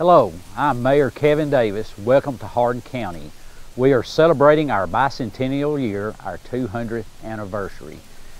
Hello, I'm Mayor Kevin Davis. Welcome to Hardin County. We are celebrating our bicentennial year, our 200th anniversary.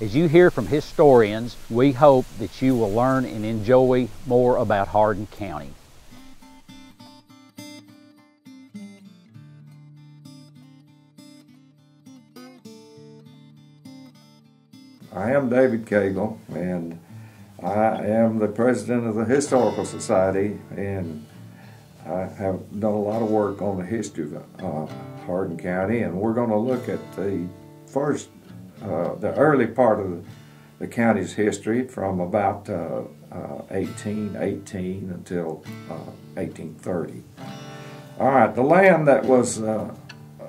As you hear from historians, we hope that you will learn and enjoy more about Hardin County. I am David Cagle, and I am the president of the Historical Society, and I have done a lot of work on the history of uh, Hardin County, and we're going to look at the first, uh, the early part of the, the, county's history from about uh, 1818 uh, until 1830. Uh, All right, the land that was uh,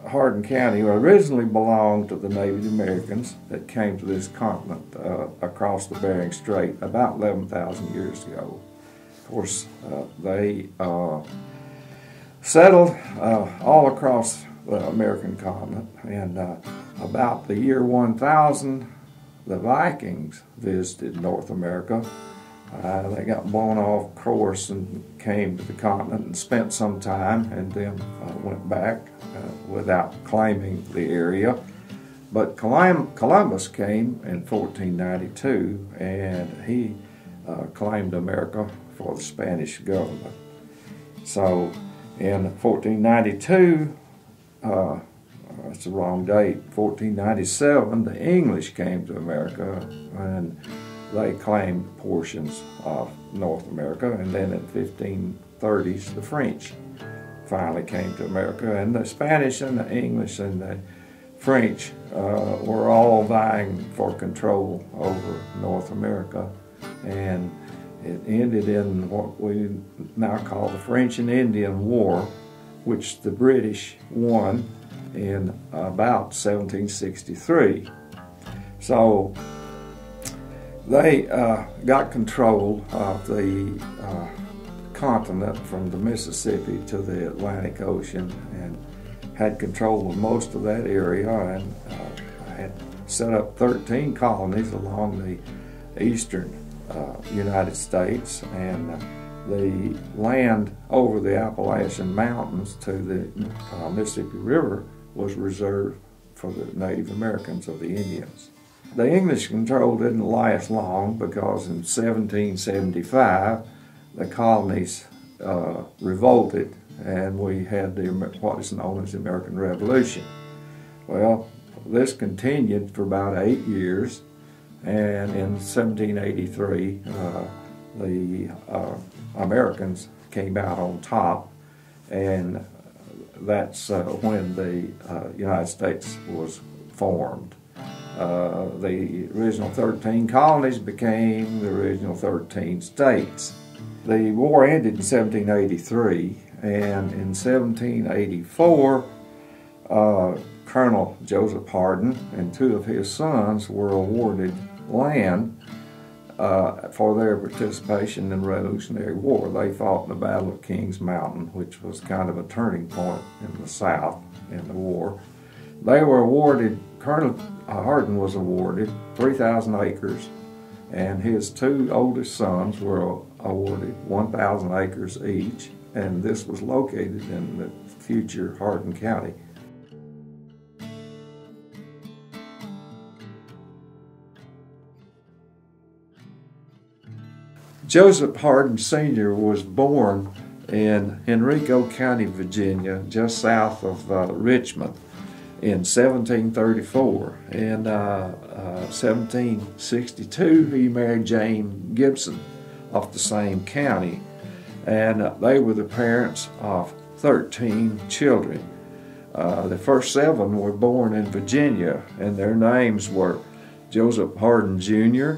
Hardin County originally belonged to the Native Americans that came to this continent across the Bering Strait about 11,000 years ago. Of course, uh, they uh, settled uh, all across the American continent, and about the year 1000, the Vikings visited North America uh, they got blown off course and came to the continent and spent some time and then uh, went back uh, without claiming the area. But Columbus came in 1492 and he claimed America for the Spanish government. So in 1492, uh, that's the wrong date, 1497, the English came to America and they claimed portions of North America, and then in the 1530s, the French finally came to America, and the Spanish and the English and the French uh, were all vying for control over North America, and it ended in what we now call the French and Indian War, which the British won in about 1763. So they uh, got control of the uh, continent from the Mississippi to the Atlantic Ocean and had control of most of that area and uh, had set up 13 colonies along the eastern uh, United States and uh, the land over the Appalachian Mountains to the uh, Mississippi River was reserved for the Native Americans or the Indians. The English control didn't last long because in 1775 the colonies uh, revolted and we had the, what is known as the American Revolution. Well, this continued for about eight years and in 1783 uh, the uh, Americans came out on top and that's uh, when the uh, United States was formed. Uh, the original 13 colonies became the original 13 states. The war ended in 1783, and in 1784, uh, Colonel Joseph Hardin and two of his sons were awarded land uh, for their participation in the Revolutionary War. They fought in the Battle of Kings Mountain, which was kind of a turning point in the South in the war. They were awarded, Colonel Hardin was awarded 3,000 acres, and his two oldest sons were awarded 1,000 acres each, and this was located in the future Hardin County. Joseph Hardin Sr. was born in Henrico County, Virginia, just south of uh, Richmond in 1734. In uh, uh, 1762, he married Jane Gibson of the same county, and uh, they were the parents of 13 children. Uh, the first seven were born in Virginia, and their names were Joseph Hardin Jr.,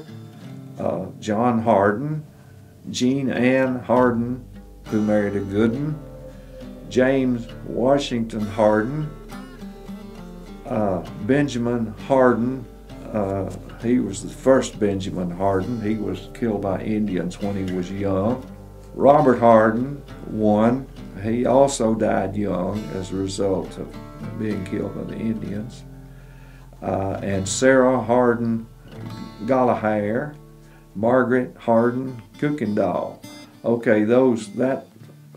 uh, John Hardin, Jean Ann Hardin, who married a Gooden, James Washington Hardin, uh, Benjamin Hardin. Uh, he was the first Benjamin Hardin. He was killed by Indians when he was young. Robert Hardin, one. He also died young as a result of being killed by the Indians. Uh, and Sarah Hardin Gallagher, Margaret Hardin Kuykendall. Okay, those that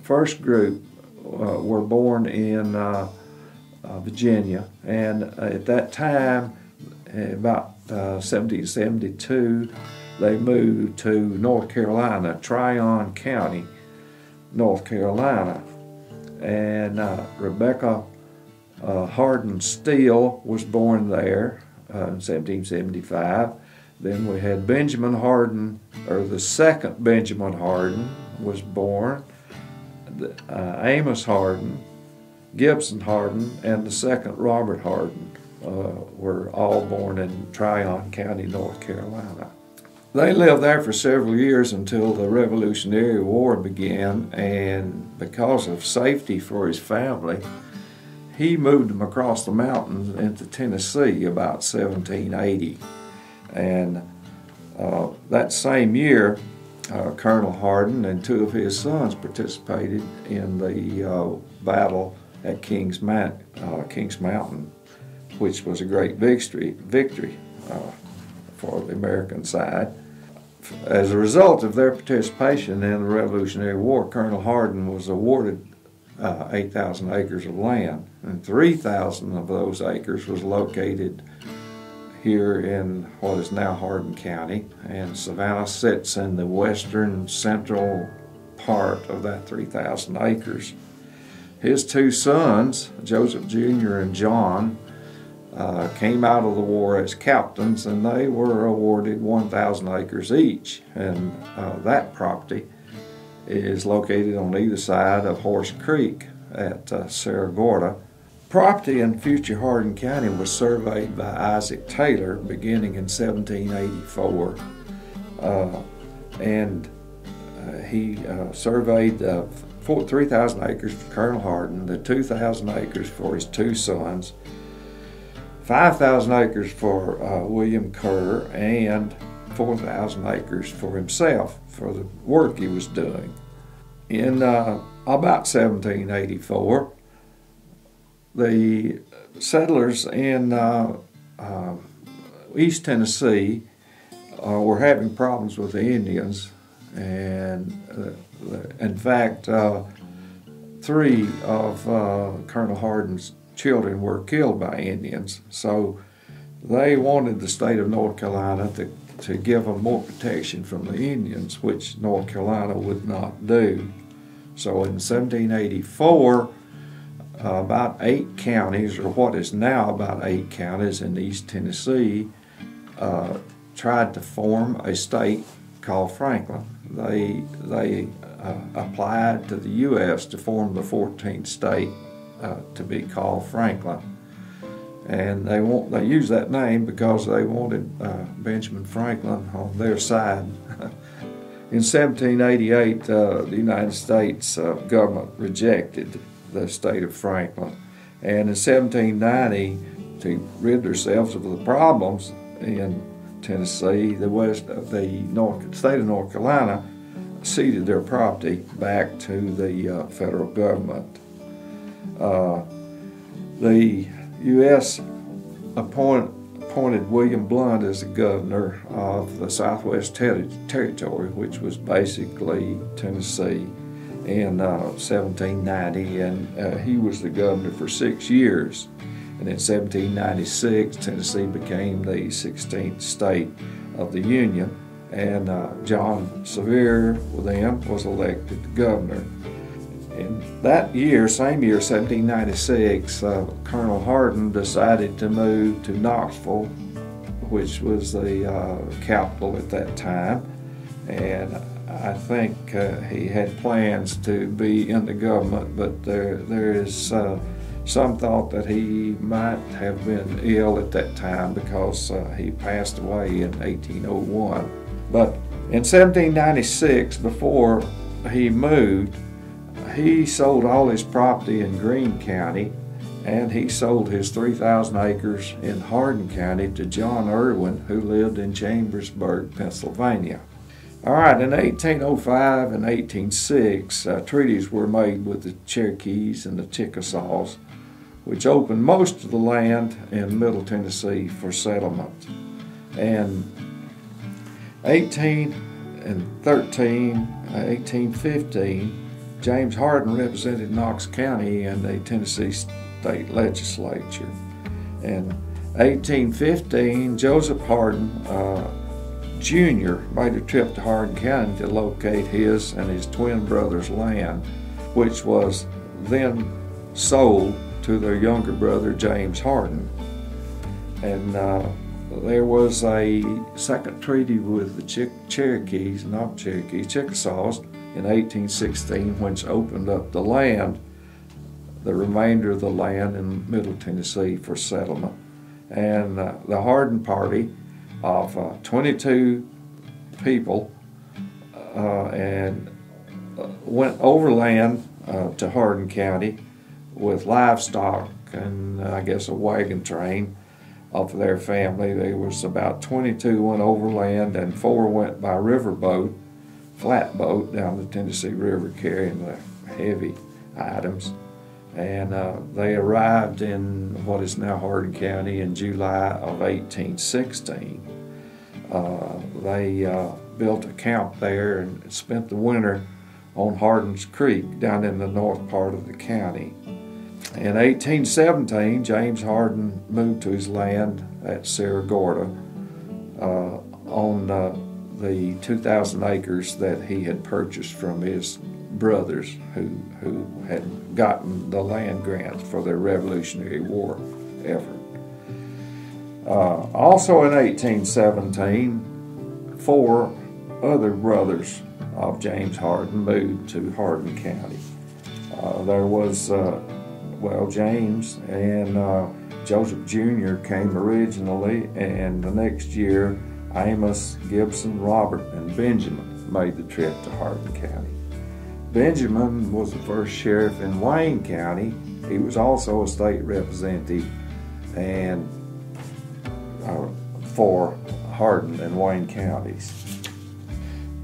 first group uh, were born in uh, uh, Virginia, and at that time, about 1772, they moved to North Carolina, Tryon County, North Carolina. And uh, Rebecca uh, Hardin Steele was born there uh, in 1775. Then we had Benjamin Hardin, or the second Benjamin Hardin was born. Uh, Amos Hardin, Gibson Hardin, and the second Robert Hardin uh, were all born in Tryon County, North Carolina. They lived there for several years until the Revolutionary War began, and because of safety for his family, he moved them across the mountains into Tennessee about 1780. And uh, that same year, uh, Colonel Hardin and two of his sons participated in the uh, battle at Kings, uh, Kings Mountain, which was a great victory, victory uh, for the American side. As a result of their participation in the Revolutionary War, Colonel Hardin was awarded uh, 8,000 acres of land, and 3,000 of those acres was located here in what is now Hardin County, and Savannah sits in the western central part of that 3,000 acres. His two sons, Joseph Jr. and John, uh, came out of the war as captains and they were awarded 1,000 acres each. And uh, that property is located on either side of Horse Creek at uh, Cerro Gordo. Property in future Hardin County was surveyed by Isaac Taylor beginning in 1784. Uh, and uh, he uh, surveyed 3,000 acres for Colonel Hardin, the 2,000 acres for his two sons, 5,000 acres for uh, William Kerr and 4,000 acres for himself for the work he was doing. In uh, about 1784, the settlers in uh, uh, East Tennessee uh, were having problems with the Indians, and uh, in fact, uh, three of Colonel Hardin's children were killed by Indians. So they wanted the state of North Carolina to, to give them more protection from the Indians, which North Carolina would not do. So in 1784, uh, about eight counties, or what is now about eight counties in East Tennessee, uh, tried to form a state called Franklin. They, they uh, applied to the U.S. to form the 14th state uh, to be called Franklin. And they want they use that name because they wanted uh, Benjamin Franklin on their side. In 1788, uh, the United States uh, government rejected the state of Franklin. And in 1790, to rid themselves of the problems in Tennessee, the west, the North, state of North Carolina ceded their property back to the uh, federal government. Uh, the U.S. Appoint, appointed William Blount as the governor of the Southwest Ter Territory, which was basically Tennessee, in uh, 1790, and uh, he was the governor for six years. And in 1796, Tennessee became the 16th state of the Union, and uh, John Sevier then was elected governor. In that year, same year, 1796, uh, Colonel Hardin decided to move to Knoxville, which was the uh, capital at that time. And I think uh, he had plans to be in the government, but there, there is uh, some thought that he might have been ill at that time because uh, he passed away in 1801. But in 1796, before he moved, he sold all his property in Greene County and he sold his 3,000 acres in Hardin County to John Irwin, who lived in Chambersburg, Pennsylvania. All right, in 1805 and 1806, uh, treaties were made with the Cherokees and the Chickasaws, which opened most of the land in Middle Tennessee for settlement. And 18 and 13, uh, 1815, James Hardin represented Knox County in the Tennessee State Legislature. In 1815, Joseph Hardin uh, Jr. made a trip to Hardin County to locate his and his twin brother's land, which was then sold to their younger brother James Hardin. And uh, there was a second treaty with the Ch Cherokees, not Cherokees, Chickasaws in 1816, which opened up the land, the remainder of the land in Middle Tennessee for settlement. And uh, the Hardin Party of uh, 22 people uh, and uh, went overland uh, to Hardin County with livestock and I guess a wagon train of their family. There was about 22 went overland and four went by riverboat, flatboat down the Tennessee River carrying the heavy items. And uh, they arrived in what is now Hardin County in July of 1816. Uh, they uh, built a camp there and spent the winter on Hardin's Creek down in the north part of the county. In 1817, James Hardin moved to his land at Cerro Gordo uh, on uh, the 2,000 acres that he had purchased from his brothers who, who had gotten the land grants for their Revolutionary War effort. Uh, also in 1817, four other brothers of James Hardin moved to Hardin County. Uh, there was uh, well, James and uh, Joseph Jr. came originally, and the next year, Amos, Gibson, Robert, and Benjamin made the trip to Hardin County. Benjamin was the first sheriff in Wayne County. He was also a state representative and uh, for Hardin and Wayne counties.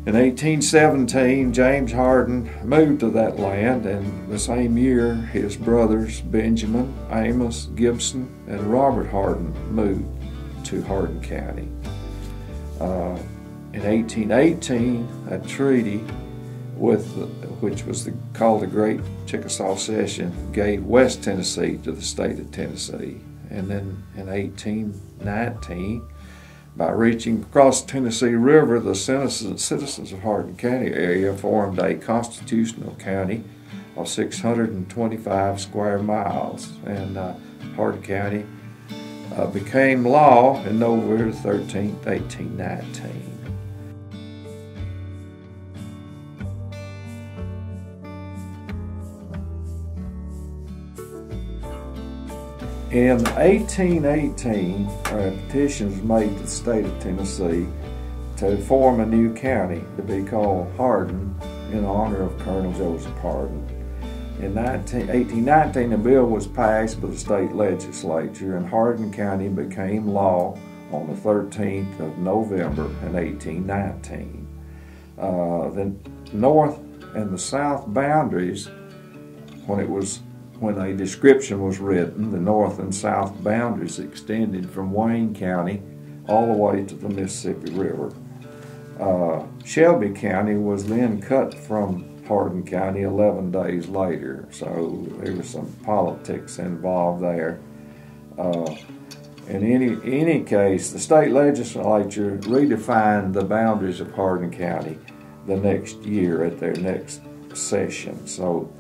In 1817, James Hardin moved to that land, and the same year, his brothers Benjamin, Amos, Gibson, and Robert Hardin moved to Hardin County. Uh, in 1818, a treaty with which was the, called the Great Chickasaw Cession, gave West Tennessee to the state of Tennessee. And then in 1819, by reaching across Tennessee River, the citizens of Hardin County area formed a constitutional county of 625 square miles, and uh, Hardin County uh, became law in November 13, 1819. In 1818, a petition was made to the state of Tennessee to form a new county to be called Hardin in honor of Colonel Joseph Hardin. In 19, 1819, a bill was passed by the state legislature and Hardin County became law on the 13th of November in 1819. Uh, the north and the south boundaries, when it was when a description was written, the north and south boundaries extended from Wayne County all the way to the Mississippi River. Uh, Shelby County was then cut from Hardin County 11 days later, so there was some politics involved there. Uh, in any, any case, the state legislature redefined the boundaries of Hardin County the next year at their next session. So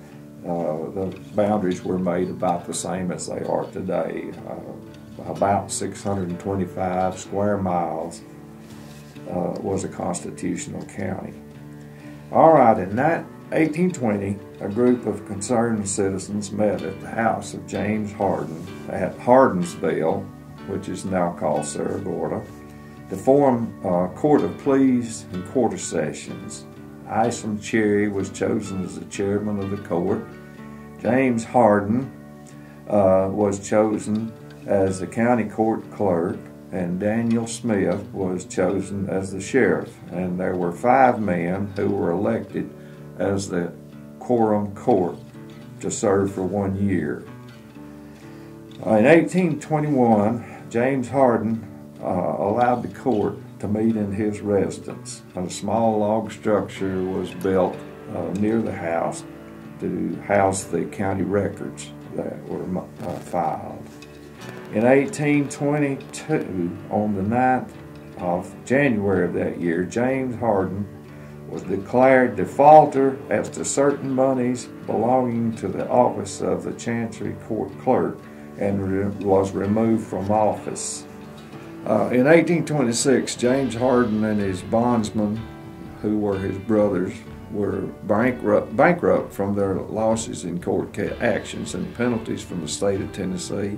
uh, the boundaries were made about the same as they are today, uh, about 625 square miles uh, was a constitutional county. All right, in 1820, a group of concerned citizens met at the house of James Hardin at Hardinsville, which is now called Cerro Gordo, to form a court of pleas and quarter sessions. Isom Cherry was chosen as the chairman of the court. James Hardin uh, was chosen as the county court clerk, and Daniel Smith was chosen as the sheriff. And there were five men who were elected as the quorum court to serve for one year. In 1821, James Hardin uh, allowed the court to meet in his residence. A small log structure was built uh, near the house to house the county records that were uh, filed. In 1822, on the 9th of January of that year, James Hardin was declared defaulter as to certain monies belonging to the office of the Chancery Court Clerk and re was removed from office. Uh, in 1826, James Hardin and his bondsmen, who were his brothers, were bankrupt, bankrupt from their losses in court actions and penalties from the state of Tennessee.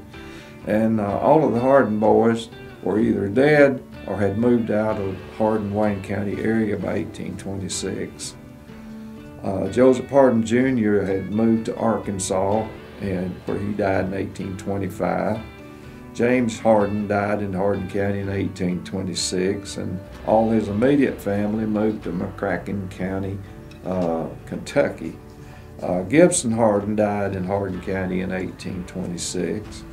And uh, all of the Hardin boys were either dead or had moved out of Hardin Wayne County area by 1826. Uh, Joseph Hardin Jr. had moved to Arkansas, and where he died in 1825. James Hardin died in Hardin County in 1826, and all his immediate family moved to McCracken County, uh, Kentucky. Uh, Gibson Hardin died in Hardin County in 1826.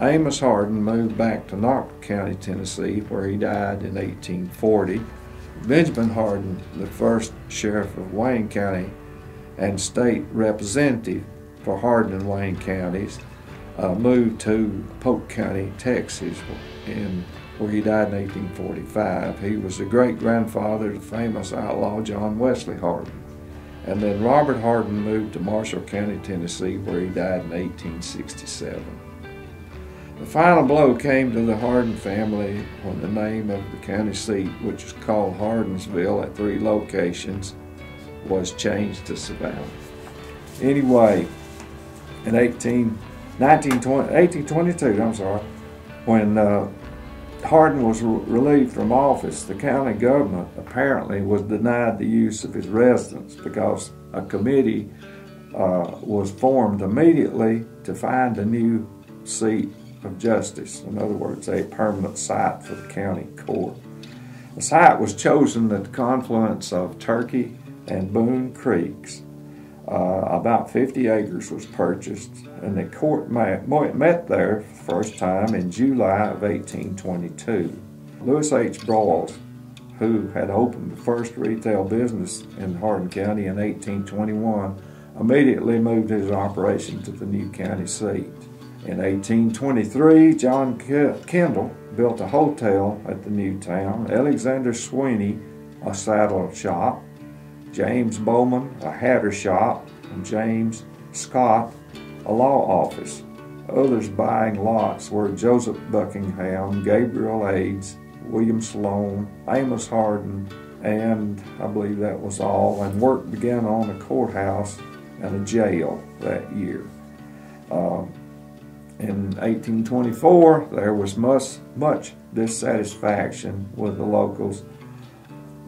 Amos Hardin moved back to Knox County, Tennessee, where he died in 1840. Benjamin Hardin, the first sheriff of Wayne County and state representative for Hardin and Wayne counties, uh, moved to Polk County, Texas, in, where he died in 1845. He was the great grandfather of the famous outlaw John Wesley Hardin. And then Robert Hardin moved to Marshall County, Tennessee, where he died in 1867. The final blow came to the Hardin family when the name of the county seat, which is called Hardinsville at three locations, was changed to Savannah. Anyway, in 18, 1822, I'm sorry, when uh, Hardin was re relieved from office, the county government apparently was denied the use of his residence because a committee uh, was formed immediately to find a new seat of justice. In other words, a permanent site for the county court. The site was chosen at the confluence of Turkey and Boone Creeks. Uh, about 50 acres was purchased, and the court met, met there for the first time in July of 1822. Lewis H. Broyles, who had opened the first retail business in Hardin County in 1821, immediately moved his operation to the new county seat. In 1823, John Kendall built a hotel at the new town, Alexander Sweeney, a saddle shop, James Bowman, a hatter shop, and James Scott, a law office. Others buying lots were Joseph Buckingham, Gabriel Aids, William Sloan, Amos Hardin, and I believe that was all. And work began on a courthouse and a jail that year. Um, in 1824, there was much, much dissatisfaction with the locals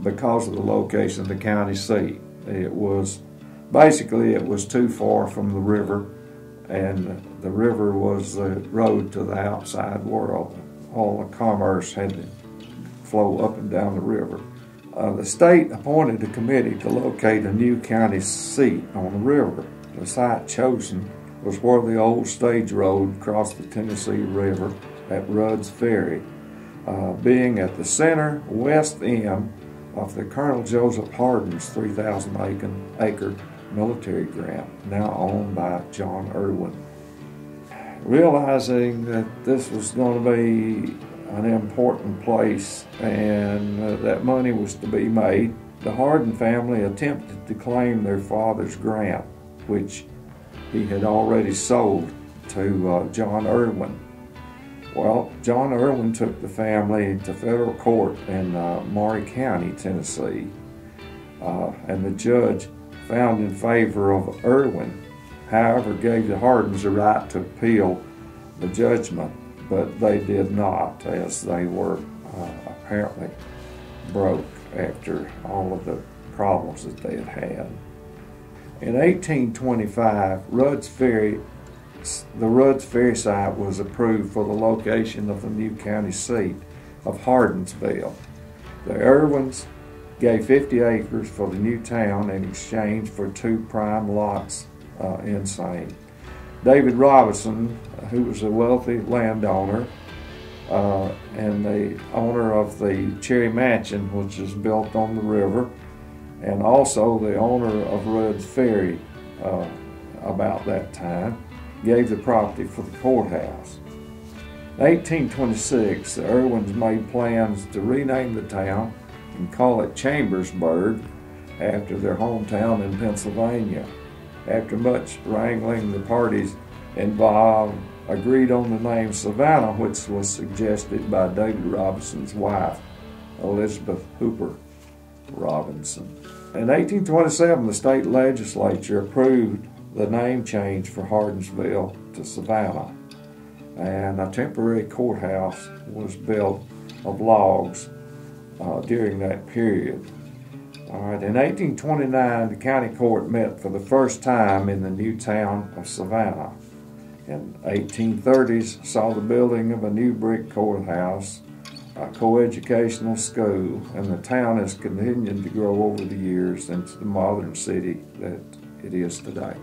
because of the location of the county seat. It was basically it was too far from the river, and the river was the road to the outside world. All the commerce had to flow up and down the river. Uh, the state appointed a committee to locate a new county seat on the river. The site chosen was where the old stage road crossed the Tennessee River at Rudd's Ferry, uh, being at the center west end of the Colonel Joseph Hardin's 3,000 acre military grant, now owned by John Irwin. Realizing that this was going to be an important place and uh, that money was to be made, the Hardin family attempted to claim their father's grant, which he had already sold to uh, John Irwin. Well, John Irwin took the family to federal court in uh, Maury County, Tennessee, uh, and the judge found in favor of Irwin. However, gave the Hardins the right to appeal the judgment, but they did not, as they were uh, apparently broke after all of the problems that they had had. In 1825, Rudd's Ferry, the Rudd's Ferry site was approved for the location of the new county seat of Hardinsville. The Irwins gave 50 acres for the new town in exchange for two prime lots uh, in St. David Robinson, who was a wealthy landowner uh, and the owner of the Cherry Mansion, which is built on the river, and also the owner of Rudd's Ferry uh, about that time, gave the property for the courthouse. In 1826, the Irwins made plans to rename the town and call it Chambersburg after their hometown in Pennsylvania. After much wrangling, the parties involved agreed on the name Savannah, which was suggested by David Robinson's wife, Elizabeth Hooper Robinson. In 1827, the state legislature approved the name change for Hardinsville to Savannah and a temporary courthouse was built of logs uh, during that period. All right, in 1829, the county court met for the first time in the new town of Savannah. In 1830s, saw the building of a new brick courthouse, a coeducational school, and the town has continued to grow over the years into the modern city that it is today.